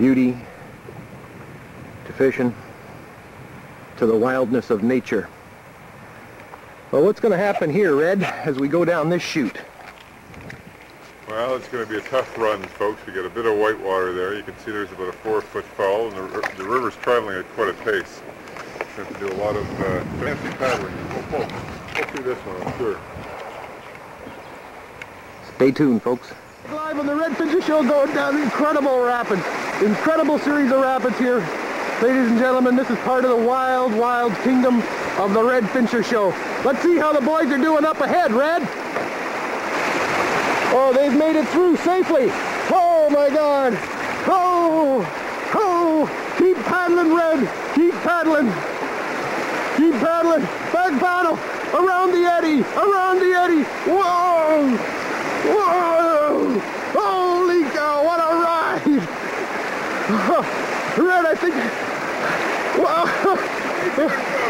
beauty to fishing to the wildness of nature. Well, what's going to happen here, Red, as we go down this chute? Well, it's going to be a tough run, folks. We got a bit of white water there. You can see there's about a four-foot fall, and the, the river's traveling at quite a pace. We have to do a lot of uh, fancy paddling. Oh, oh, go through this one, I'm sure. Stay tuned, folks. Live on the Red Fincher Show going down incredible rapids. Incredible series of rapids here. Ladies and gentlemen, this is part of the wild, wild kingdom of the Red Fincher Show. Let's see how the boys are doing up ahead, Red. Oh, they've made it through safely. Oh my God. Oh, oh, keep paddling, Red. Keep paddling. Keep paddling. Back paddle. Around the eddy. Around the eddy. Whoa. Red, I think... Wow.